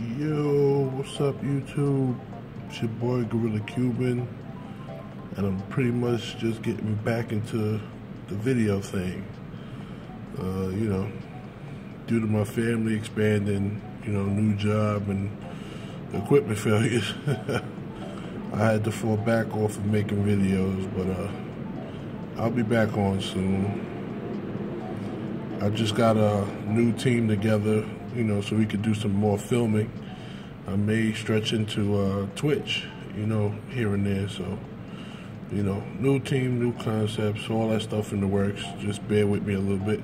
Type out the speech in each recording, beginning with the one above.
Yo, what's up, YouTube? It's your boy Gorilla Cuban, and I'm pretty much just getting back into the video thing. Uh, you know, due to my family expanding, you know, new job and equipment failures, I had to fall back off of making videos, but uh, I'll be back on soon. I just got a new team together you know, so we could do some more filming. I may stretch into uh, Twitch, you know, here and there. So, you know, new team, new concepts, all that stuff in the works. Just bear with me a little bit,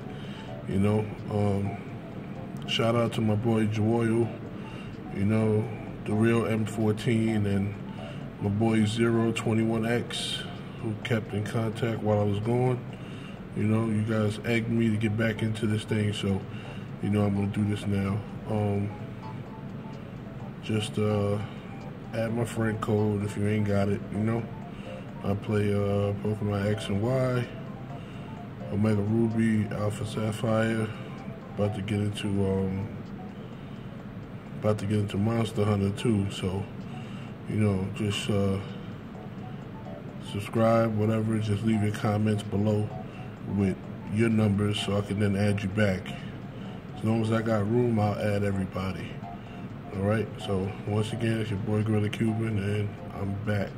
you know. Um, shout out to my boy Joyo, you know, the real M14, and my boy Zero 21X, who kept in contact while I was gone. You know, you guys egged me to get back into this thing, so you know I'm gonna do this now. Um, just uh, add my friend code if you ain't got it. You know, I play uh, Pokemon X and Y, Omega Ruby, Alpha Sapphire. About to get into um, about to get into Monster Hunter too. So, you know, just uh, subscribe, whatever. Just leave your comments below with your numbers so I can then add you back. As long as I got room, I'll add everybody. All right. So once again, it's your boy Gorilla Cuban, and I'm back.